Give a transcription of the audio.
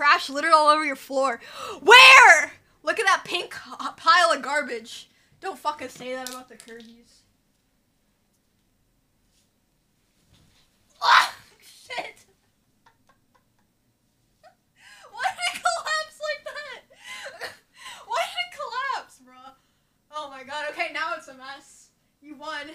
Trash littered all over your floor. Where? Look at that pink pile of garbage. Don't fucking say that about the Kirby's. Ah, shit. Why did it collapse like that? Why did it collapse, bro? Oh my god, okay, now it's a mess. You won.